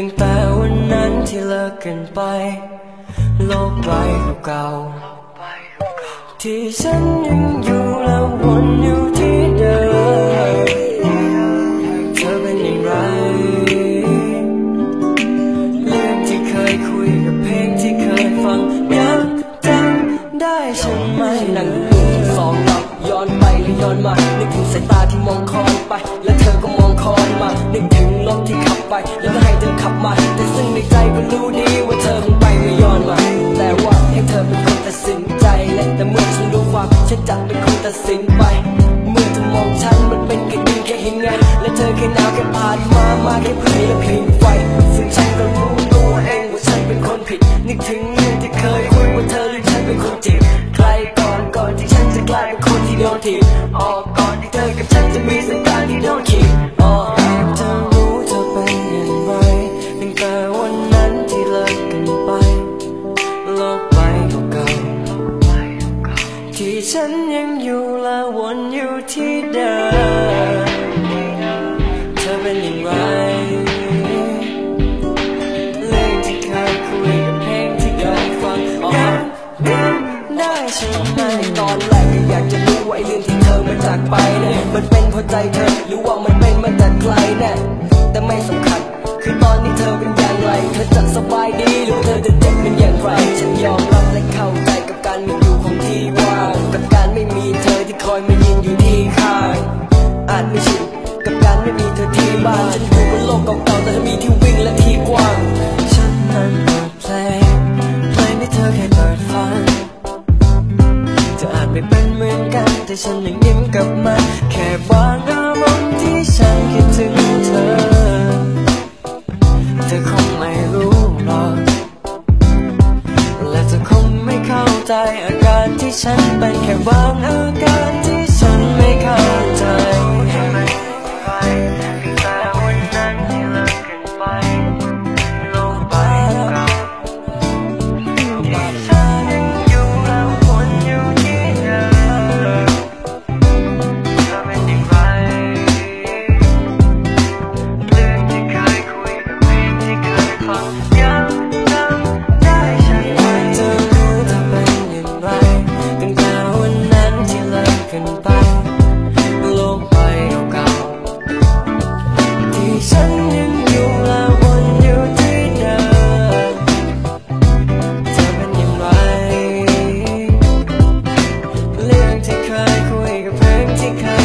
ตั้งแต่วันนั้นที่เลิกกันไป โลกใบเก่าที่ฉันยังอยู่และวนอยู่ที่เดิมเธอเป็นอย่างไร เรื่องที่เคยคุยกับเพลงที่เคยฟังยังจำได้ใช่ไหมนั่งดูสองเราย้อนไปและย้อนมานึกถึงสายตาที่มองคอนไปแล้วเธอ มองฉันมันเป็นแค่ดินแค่หินไงและเธอแค่หนาวแค่ผ่านมามาแค่เพื่อและผิงไฟซึ่งฉันก็รู้ตัวเองว่าฉันเป็นคนผิด นึกถึงเรื่องที่เคยคุยว่าเธอหรือฉันเป็นคนจีบใครก่อนก่อนที่ฉันจะกลายเป็นคนที่โดนถีบออกก่อนที่เธอกับฉันจะมีสัญญาณที่โดนขีดออกเธอรู้เธอเป็นอย่างไรตั้งแต่วันนั้นที่เลิกกันไปโลกใบเก่าที่ฉันยังอยู่และวน ที่เดิมเธอเป็นอย่างไรเรื่องที่เคยคุยกับเพลงที่เคยฟังยังจำได้ใช่ไหมตอนแรกก็อยากจะรู้ว่าไอ้เรื่องที่เธอมาจากไปเนี่ยมันเป็นเพราะใจเธอหรือว่ามันเป็นมาจากใครแน่แต่ไม่สำคัญ เป็นเหมือนกัน แต่ฉันยังยิ้มกับมัน แค่บางอารมณ์ที่ฉันคิดถึงเธอ เธอคงไม่รู้หรอก และเธอคงไม่เข้าใจอาการที่ฉันเป็นแค่บางอาการ because